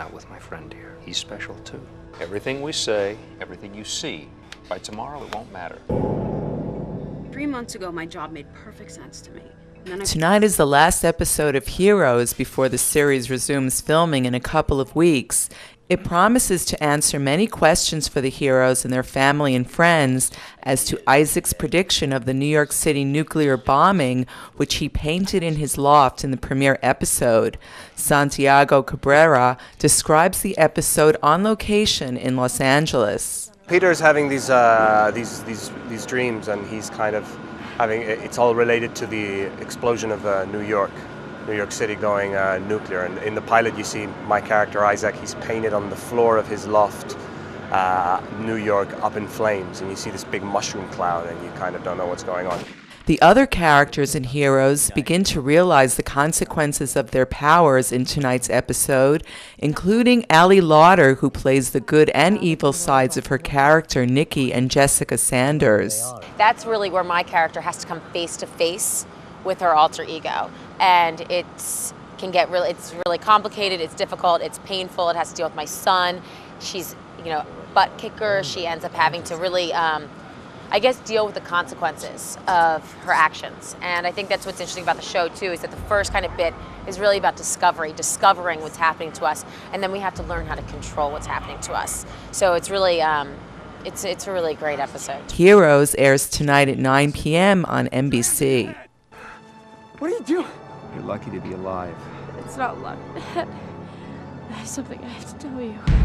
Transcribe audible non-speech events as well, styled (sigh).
Not with my friend here. He's special too. Everything we say, everything you see, by tomorrow it won't matter. Three months ago, my job made perfect sense to me. And then I Tonight is the last episode of Heroes before the series resumes filming in a couple of weeks. It promises to answer many questions for the heroes and their family and friends as to Isaac's prediction of the New York City nuclear bombing, which he painted in his loft in the premiere episode. Santiago Cabrera describes the episode on location in Los Angeles. Peter's having these uh, these these these dreams, and he's kind of having. It's all related to the explosion of uh, New York, New York City going uh, nuclear. And in the pilot, you see my character Isaac. He's painted on the floor of his loft, uh, New York up in flames, and you see this big mushroom cloud, and you kind of don't know what's going on. The other characters and heroes begin to realize the consequences of their powers in tonight's episode, including Ali Larter, who plays the good and evil sides of her character, Niki and Jessica Sanders. that's really where my character has to come face to face with her alter ego. And it's can get really it's really complicated it's difficult it's painful it has to deal with my son. She's you know butt kicker. She ends up having to really um, i guess deal with the consequences of her actions. And i think that's what's interesting about the show too is that the first kind of bit is really about discovery discovering what's happening to us and then we have to learn how to control what's happening to us. So it's really um, it's, it's a really great episode. Heroes airs tonight at 9 p.m. on NBC. What are you doing? You're lucky to be alive. It's not luck. There's (laughs) something I have to tell you.